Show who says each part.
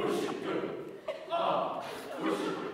Speaker 1: 9 0줄아 50줄